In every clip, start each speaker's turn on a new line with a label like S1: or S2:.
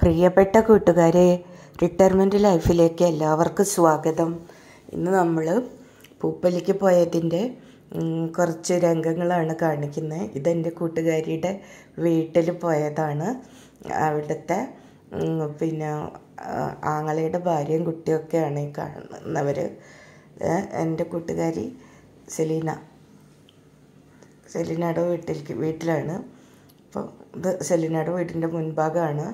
S1: പ്രിയപ്പെട്ട കൂട്ടുകാരെ റിട്ടയർമെന്റ് ലൈഫിലേക്ക് എല്ലാവർക്കും സ്വാഗതം. ഇന്ന് നമ്മൾ പൂപ്പലിക്ക് പോയതിന്റെ കുറച്ച് രംഗങ്ങളാണ് കാണിക്കുന്നത്. ഇതെന്റെ കൂട്ടുകാരിയുടെ വീട്ടിൽ പോയതാണ്. അവിടുത്തെ പിന്നെ ആങ്ങളയുടെ ഭാര്യയും കുട്ടിയൊക്കെയാണ് ഈ കാണുന്നവർ എന്റെ കൂട്ടുകാരി സെലീന. സെലീനയുടെ വീട്ടിലേക്ക് വീട്ടിലാണ്. അപ്പോൾ ഇത് സെലീനയുടെ വീടിന്റെ മുൻഭാഗമാണ്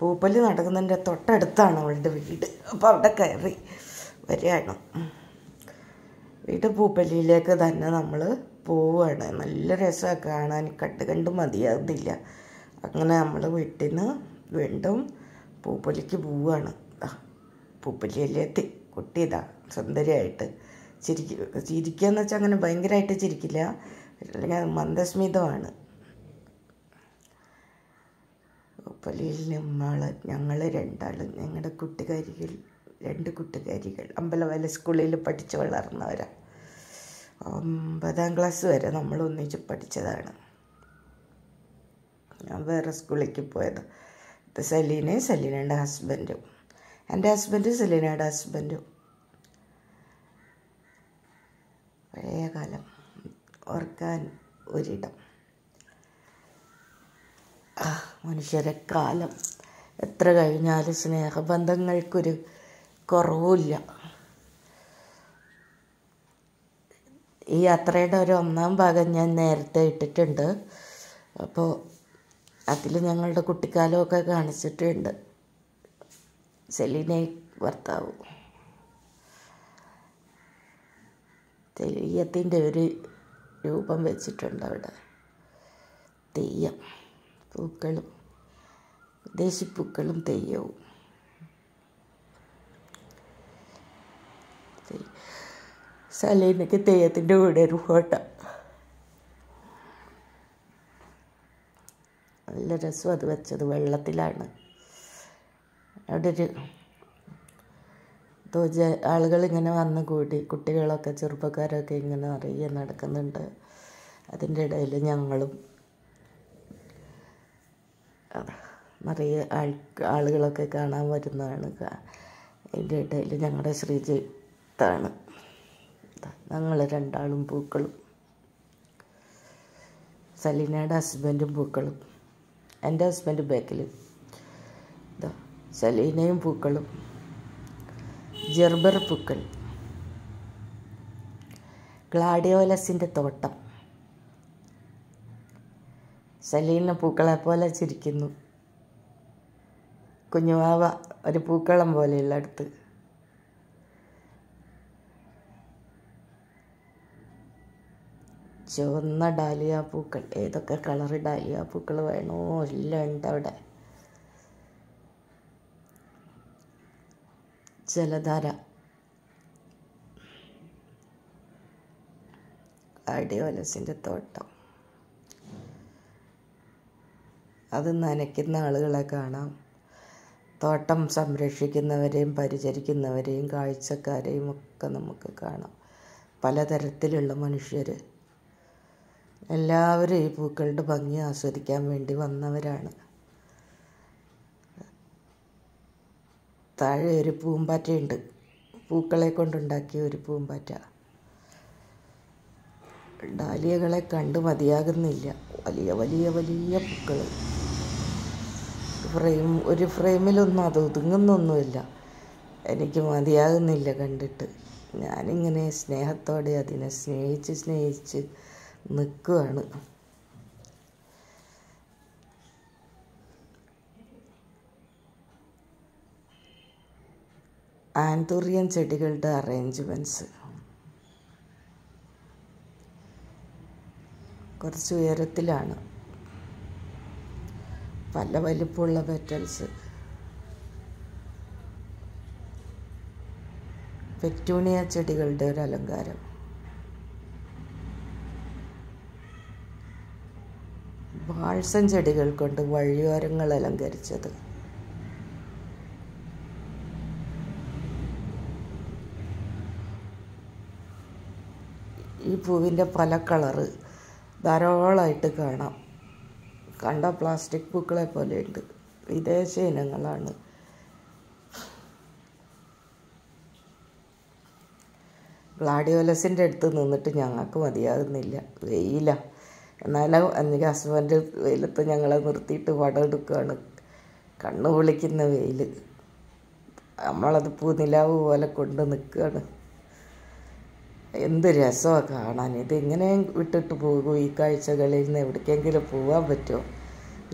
S1: പൂപ്പൽ നടക്കുന്നതിന്റെ തൊട്ടടുത്താണ് അവളുടെ വീട്. അപ്പോൾ അവിടെ കയറി വരികയാണ്. വീട് പൂപ്പല്ലിയിലേക്ക് തന്നെ നമ്മൾ പോവുകയാണ് നല്ല രസമാണ് കാണാൻ. കണ്ട് കണ്ട് മതിയാകുന്നില്ല അങ്ങനെ നമ്മൾ വീട്ടിൽ നിന്ന് വീണ്ടും പൂപ്പലിക്ക് പോവുകയാണ് പൂപ്പല്ലിയിലെത്തി കുട്ടി ഇതാ സുന്ദരിയായിട്ട് ചിരിക്കുക ചിരിക്കുക എന്ന് വെച്ചാൽ അങ്ങനെ ഭയങ്കരമായിട്ട് ചിരിക്കില്ല. അല്ലെങ്കിൽ മന്ദസ്മിതമാണ്. ഉപ്പലിയിൽ നമ്മൾ ഞങ്ങൾ രണ്ടാളും ഞങ്ങളുടെ കൂട്ടുകാരികൾ രണ്ട് കൂട്ടുകാരികൾ. അമ്പലവയൽ സ്കൂളിൽ പഠിച്ച് വളർന്നവരാണ് ഒമ്പതാം ക്ലാസ് വരെ നമ്മൾ ഒന്നിച്ച് പഠിച്ചതാണ്. ഞാൻ വേറെ സ്കൂളിലേക്ക് പോയത്. ഇത് സലീനയും സലീനയുടെ ഹസ്ബൻഡും. എന്റെ ഹസ്ബൻഡ് സലീനയുടെ ഹസ്ബൻഡും. പഴയ കാലം. ഓർക്കാൻ ഒരിടം. ആ. മനുഷ്യരെ കാലം എത്ര കഴിഞ്ഞാലും സ്നേഹബന്ധങ്ങൾക്കൊരു കുറവില്ല ഈ യാത്രയുടെ ഒരു ഒന്നാം ഭാഗം ഞാൻ നേരത്തെ ഇട്ടിട്ടുണ്ട്. അപ്പോൾ അതിൽ ഞങ്ങളുടെ കുട്ടിക്കാലമൊക്കെ കാണിച്ചിട്ടുണ്ട്. സെലീനെ ഭർത്താവ്. തെയ്യത്തിന്റെ ഒരു രൂപം വെച്ചിട്ടുണ്ട് അവിടെ. തെയ്യം പൂക്കളും. ദേശിപ്പൂക്കളും തെയ്യവും. സലീനയ്ക്ക് തെയ്യത്തിന്റെ കൂടെ ഒരു ഫോട്ടോ നല്ല രസം അത് വെച്ചത് വെള്ളത്തിലാണ്. അവിടെ ഒരു തോജ ആളുകൾ ഇങ്ങനെ വന്ന് കൂടി കുട്ടികളൊക്കെ ചെറുപ്പക്കാരൊക്കെ ഇങ്ങനെ നിറയെ നടക്കുന്നുണ്ട്. അതിന്റെ ഇടയിൽ ഞങ്ങളും. അതാ, നിറയെ ആൾ ആളുകളൊക്കെ കാണാൻ വരുന്നതാണ്. അതിന്റെ ഇടയിൽ ഞങ്ങളുടെ ശ്രീജിത്താണ് ഞങ്ങൾ രണ്ടാളും പൂക്കളും. സലീനയുടെ ഹസ്ബൻഡും പൂക്കളും. എന്റെ ഹസ്ബൻഡ് ബാക്കിൽ സലീനയും പൂക്കളും. ജെർബർ പൂക്കൾ. ഗ്ലാഡിയോലസിന്റെ തോട്ടം. സലീന പൂക്കളെ പോലെ ചിരിക്കുന്നു. കുഞ്ഞുവാവ ഒരു പൂക്കളം പോലെയുള്ള അടുത്ത്. ചുവന്ന ഡാലിയ പൂക്കൾ. ഏതൊക്കെ കളർ ഡാലിയ പൂക്കൾ വേണോ? എല്ലാം ഉണ്ട് അവിടെ. ജലധാര. അടിയോലസിന്റെ തോട്ടം. അത് നനയ്ക്കുന്ന ആളുകളെ കാണാം. തോട്ടം സംരക്ഷിക്കുന്നവരെയും പരിചരിക്കുന്നവരെയും കാഴ്ചക്കാരെയും ഒക്കെ നമുക്ക് കാണാം. പലതരത്തിലുള്ള മനുഷ്യർ എല്ലാവരും ഈ പൂക്കളുടെ ഭംഗി ആസ്വദിക്കാൻ വേണ്ടി വന്നവരാണ്. താഴെ ഒരു പൂമ്പാറ്റയുണ്ട്. പൂക്കളെ കൊണ്ടുണ്ടാക്കിയ ഒരു പൂമ്പാറ്റ. ഡാലിയകളെ കണ്ട് മതിയാകുന്നില്ല. വലിയ വലിയ വലിയ പൂക്കൾ ഫ്രെയിം ഒരു ഫ്രെയിമിലൊന്നും അത് ഒതുങ്ങുന്നൊന്നുമില്ല. എനിക്ക് മതിയാകുന്നില്ല കണ്ടിട്ട്. ഞാനിങ്ങനെ സ്നേഹത്തോടെ അതിനെ സ്നേഹിച്ച് സ്നേഹിച്ച് നിൽക്കുകയാണ് ആന്തൂറിയൻ ചെടികളുടെ അറേഞ്ച്മെന്റ്സ് കുറച്ച് ഉയരത്തിലാണ്. പല വലിപ്പമുള്ള പെറ്റൽസ് പെറ്റൂണിയ ചെടികളുടെ ഒരു അലങ്കാരം. ബാൾസം ചെടികൾ കൊണ്ട് വഴിയോരങ്ങൾ അലങ്കരിച്ചത്. ഈ പൂവിന്റെ പല കളറ് ധാരാളമായിട്ട് കാണാം. കണ്ട പ്ലാസ്റ്റിക് പൂക്കളെ പോലെയുണ്ട് വിദേശ ഇനങ്ങളാണ് ഗ്ലാഡിയോലസിന്റെ അടുത്ത് നിന്നിട്ട് ഞങ്ങൾക്ക് മതിയാകുന്നില്ല. വെയില. എന്നാലും എനിക്ക് ഹസ്ബൻഡ് വെയിലത്ത് ഞങ്ങളെ നിർത്തിയിട്ട് വടം എടുക്കുകയാണ് കണ്ണു പൊളിക്കുന്ന വെയിൽ നമ്മളത് പൂനിലാവ് പോലെ കൊണ്ട് നിൽക്കുകയാണ് എന്ത് രസമാണ് കാണാൻ. ഇത് ഇങ്ങനെ വിട്ടിട്ട് പോകും. ഈ കാഴ്ചകളിൽ നിന്ന് എവിടേക്കെങ്കിലും പോകാൻ പറ്റുമോ?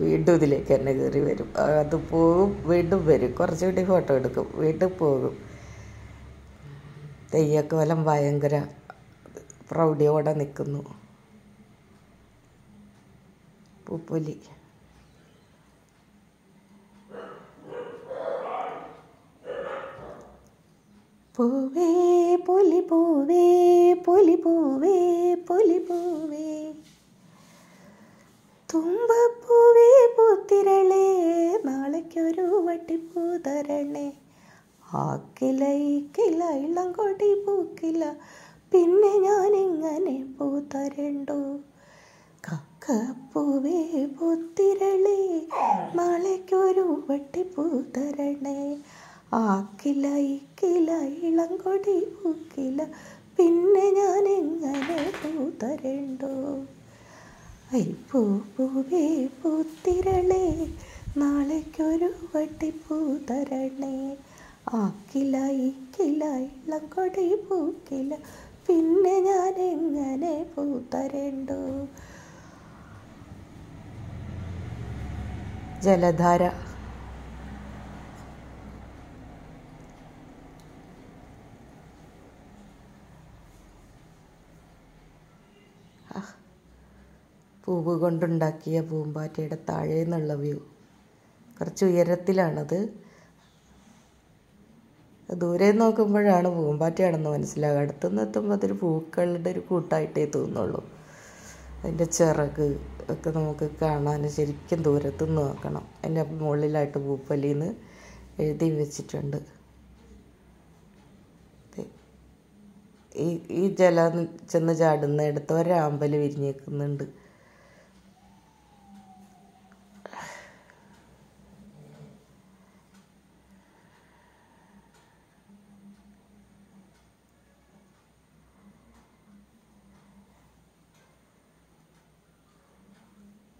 S1: വീണ്ടും ഇതിലേക്ക് തന്നെ കയറി വരും. അത് പോകും വീണ്ടും വരും. കുറച്ചുകൂടി ഫോട്ടോ എടുക്കും. വീണ്ടും പോകും. തെയ്യക്കോലം ഭയങ്കര പ്രൗഢിയോടെ നിൽക്കുന്നു. പൂപ്പൊലി. പൂവേ പൊലി പൂവേ പൊലി പൂവേ പൊലി പൂവേ. തുമ്പപ്പൂവേ പൂത്തിരളേ നാളേക്കൊരു വട്ടിപ്പൂ തരണേ ആക്കില ഈക്കില ഇളം കൊടി പൂക്കില പിന്നെ ഞാൻ ഇങ്ങനെ പൂ തരണ്ടു കക്കപ്പൂവേ പൂത്തിരളേ നാളേക്കൊരു വട്ടിപ്പൂ തരണേ ആക്കില ഇക്കില ഇളങ്കൊടി കൊടി പിന്നെ ഞാൻ എങ്ങനെ പൂതരണ്ടോ? അരിപ്പൂ പൂവേ പൂത്തിരളേ നാളേക്കൊരു വട്ടിപ്പൂ തരണേ ആക്കില ഇക്കില ഇളങ്കൊടി കൊടി പൂക്കില പിന്നെ ഞാൻ എങ്ങനെ പൂതരണ്ടോ? ജലധാര പൂവ് കൊണ്ടുണ്ടാക്കിയ പൂമ്പാറ്റയുടെ താഴെ നിന്നുള്ള വ്യൂ. കുറച്ച് ഉയരത്തിലാണത്. ദൂരെ നോക്കുമ്പോഴാണ് പൂമ്പാറ്റയാണെന്ന് മനസ്സിലാകുക അടുത്തുനിന്ന് എത്തുമ്പോൾ അതൊരു പൂക്കളുടെ ഒരു കൂട്ടായിട്ടേ തോന്നുള്ളൂ. അതിന്റെ ചിറക് ഒക്കെ നമുക്ക് കാണാൻ ശരിക്കും ദൂരത്തുനിന്ന് നോക്കണം. അതിന്റെ മുകളിലായിട്ട് പൂപ്പലിന്ന് എഴുതി വെച്ചിട്ടുണ്ട്. ഈ ഈ ജലം ചെന്ന് ചാടുന്ന ഇടത്ത് ഒരാമ്പൽ വിരിഞ്ഞേക്കുന്നുണ്ട്.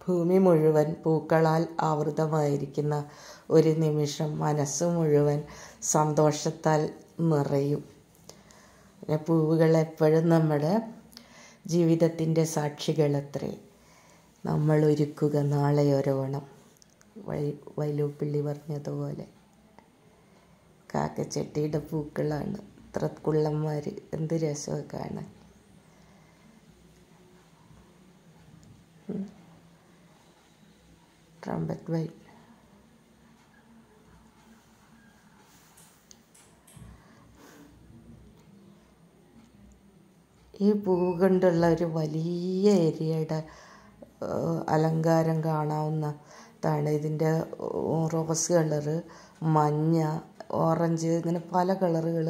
S1: ഭൂമി മുഴുവൻ പൂക്കളാൽ ആവൃതമായിരിക്കുന്ന ഒരു നിമിഷം മനസ്സ് മുഴുവൻ സന്തോഷത്താൽ നിറയും. പൂവുകൾ എപ്പോഴും നമ്മുടെ ജീവിതത്തിന്റെ സാക്ഷികളത്രേ. നമ്മൾ ഒരുക്കുക നാളെ ഒരോണം. വൈലൂപ്പിള്ളി പറഞ്ഞതുപോലെ. കാക്കച്ചട്ടിയുടെ പൂക്കളാണ്. ഇത്ര കുള്ളന്മാർ എന്ത് രസമൊക്കെ കാണാൻ. ട്രംപറ്റ് വൈ ഈ പൂകൊണ്ടുള്ള ഒരു വലിയ ഏരിയയുടെ അലങ്കാരം കാണാവുന്നതാണ്. ഇതിന്റെ റോസ് കളറ് മഞ്ഞ ഓറഞ്ച് ഇങ്ങനെ പല കളറുകൾ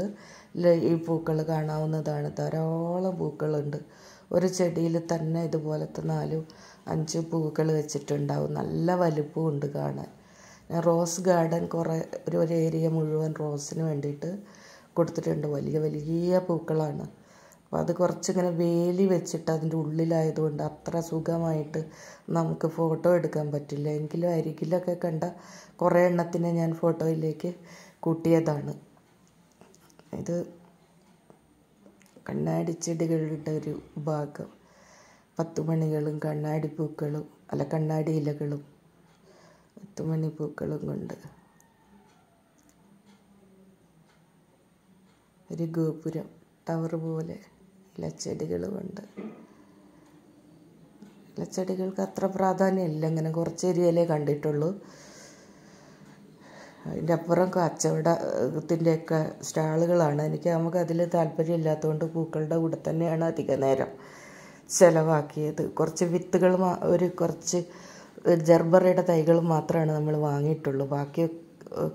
S1: ഈ പൂക്കൾ കാണാവുന്നതാണ്. ധാരാളം പൂക്കളുണ്ട്. ഒരു ചെടിയിൽ തന്നെ ഇതുപോലത്തെ നാലും അഞ്ച് പൂക്കൾ വെച്ചിട്ടുണ്ടാവും. നല്ല വലിപ്പമുണ്ട് കാണാൻ. റോസ് ഗാർഡൻ കുറേ ഒരു ഒരു ഏരിയ മുഴുവൻ റോസിന് വേണ്ടിയിട്ട് കൊടുത്തിട്ടുണ്ട്. വലിയ വലിയ പൂക്കളാണ്. അപ്പോൾ അത് കുറച്ചിങ്ങനെ വേലി വെച്ചിട്ട് അതിന്റെ ഉള്ളിലായതുകൊണ്ട് അത്ര സുഖമായിട്ട് നമുക്ക് ഫോട്ടോ എടുക്കാൻ പറ്റില്ല. എങ്കിലും അരികിലൊക്കെ കണ്ട കുറേ എണ്ണത്തിനെ ഞാൻ ഫോട്ടോയിലേക്ക് കൂട്ടിയതാണ്. ഇത് കണ്ണാടിച്ചെടികളുടെ ഒരു ഭാഗം പത്തുമണികളും കണ്ണാടിപ്പൂക്കളും അല്ല കണ്ണാടി ഇലകളും പത്തുമണി പൂക്കളും കൊണ്ട് ഒരു ഗോപുരം ടവർ പോലെ ഇലച്ചെടികൾ കൊണ്ട് ഇലച്ചെടികൾക്ക് അത്ര പ്രാധാന്യമില്ല. ഇങ്ങനെ കുറച്ച് ഏരിയയിലേ കണ്ടിട്ടുള്ളൂ. അതിന്റെ അപ്പുറം കച്ചവടത്തിന്റെയൊക്കെ സ്റ്റാളുകളാണ്. എനിക്ക് നമുക്ക് അതിൽ താല്പര്യമില്ലാത്തതുകൊണ്ട് പൂക്കളുടെ കൂടെ തന്നെയാണ് അധിക നേരം ചിലവാക്കിയത്. കുറച്ച് വിത്തുകൾ ഒരു കുറച്ച് ജർബറയുടെ തൈകൾ മാത്രമാണ് നമ്മൾ വാങ്ങിയിട്ടുള്ളൂ. ബാക്കി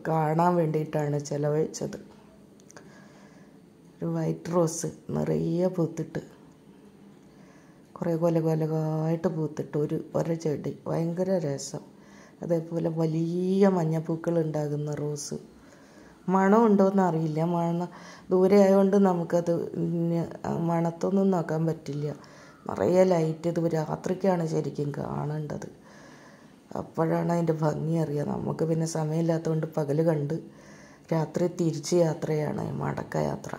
S1: കാണാൻ വേണ്ടിയിട്ടാണ് ചിലവഴിച്ചത്. ഒരു വൈറ്റ് റോസ് നിറയെ പൂത്തിട്ട് കുറേ കൊല കൊലകായിട്ട് പൂത്തിട്ട് ഒരു ഒര ചെടി. ഭയങ്കര രസം. അതേപോലെ വലിയ മഞ്ഞപ്പൂക്കൾ ഉണ്ടാകുന്ന റോസ്. മണം ഉണ്ടോയെന്ന് അറിയില്ല. മണ ദൂരെ ആയതുകൊണ്ട് നമുക്കത് മണത്തൊന്നും നോക്കാൻ പറ്റില്ല. നിറയെ ലൈറ്റ് ഇത് രാത്രിക്കാണ് ശരിക്കും കാണേണ്ടത്. അപ്പോഴാണ് അതിന്റെ ഭംഗി അറിയുക നമുക്ക് പിന്നെ സമയമില്ലാത്തതുകൊണ്ട് പകൽ കണ്ട് രാത്രി തിരിച്ച് യാത്രയാണ് മടക്ക യാത്ര.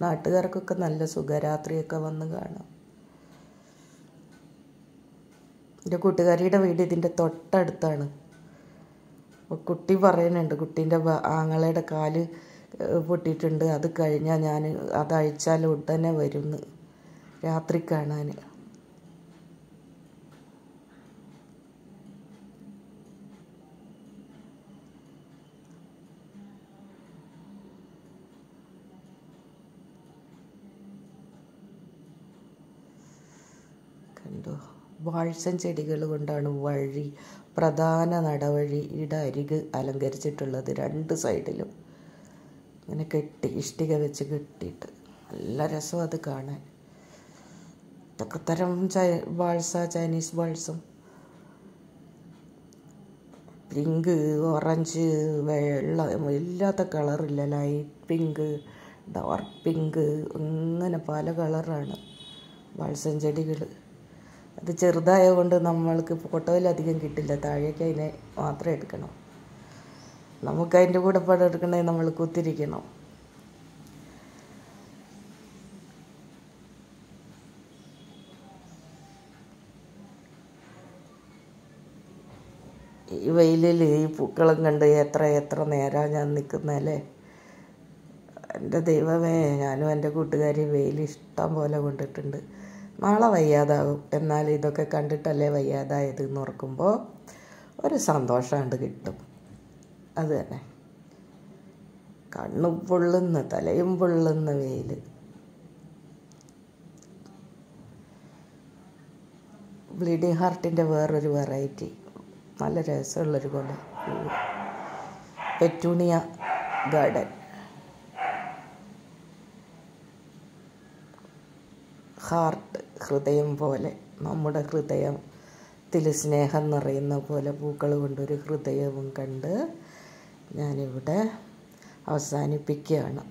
S1: നാട്ടുകാർക്കൊക്കെ നല്ല സുഖരാത്രിയൊക്കെ വന്ന് കാണാം. എന്റെ കൂട്ടുകാരിയുടെ വീട് ഇതിന്റെ തൊട്ടടുത്താണ്. കുട്ടി പറയുന്നുണ്ട് കുട്ടീന്റെ ആങ്ങളയുടെ കാൽ പൊട്ടിയിട്ടുണ്ട്. അത് കഴിഞ്ഞാൽ ഞാൻ അത് അഴിച്ചാൽ ഉടനെ വരുന്നു. രാത്രി കാണാൻ കണ്ടോ വാഴ്സൻ ചെടികൾ കൊണ്ടാണ് വഴി പ്രധാന നടവഴിയുടെ അരിക് അലങ്കരിച്ചിട്ടുള്ളത് രണ്ട് സൈഡിലും. ഇങ്ങനെ കെട്ടി ഇഷ്ടിക വെച്ച് കെട്ടിയിട്ട് നല്ല രസം അത് കാണാൻ. ഇതൊക്കെ തരം ചൈ വാൾസ ചൈനീസ് വാൾസും പിങ്ക് ഓറഞ്ച് വെള്ള ഇല്ലാത്ത കളറില്ല. ലൈറ്റ് പിങ്ക് ഡാർക്ക് പിങ്ക് അങ്ങനെ പല കളറാണ് വാൾസൻ ചെടികൾ അത് ചെറുതായതുകൊണ്ട് നമ്മൾക്ക് ഫോട്ടോയിൽ അധികം കിട്ടില്ല. താഴേക്ക് അതിനെ മാത്രം എടുക്കണം. നമുക്ക് അതിന്റെ കൂടെ പടം എടുക്കണമെങ്കിൽ നമ്മൾ കുത്തിരിക്കണം. ഈ വെയിലിൽ ഈ പൂക്കളും കണ്ട് എത്ര എത്ര നേരം ഞാൻ നിൽക്കുന്നതല്ലേ എന്റെ ദൈവമേ ഞാനും എന്റെ കൂട്ടുകാരി വെയിൽ ഇഷ്ടം പോലെ കൊണ്ടിട്ടുണ്ട്. നാളെ വയ്യാതാകും. എന്നാൽ ഇതൊക്കെ കണ്ടിട്ടല്ലേ വയ്യാതായത് എന്ന് ഓർക്കുമ്പോൾ ഒരു സന്തോഷമുണ്ട് കിട്ടും. അത് തന്നെ. കണ്ണും പൊള്ളുന്ന തലയും പൊള്ളുന്ന വെയിൽ ബ്ലീഡിങ് ഹാർട്ടിന്റെ വേറൊരു വെറൈറ്റി. നല്ല രസമുള്ളൊരു പൂവ് പെറ്റൂണിയ ഗാർഡൻ. ഹാർട്ട് ഹൃദയം പോലെ നമ്മുടെ ഹൃദയത്തിൽ സ്നേഹം നിറയുന്ന പോലെ പൂക്കൾ കൊണ്ടൊരു ഹൃദയവും കണ്ട് ഞാനിവിടെ അവസാനിപ്പിക്കുകയാണ്.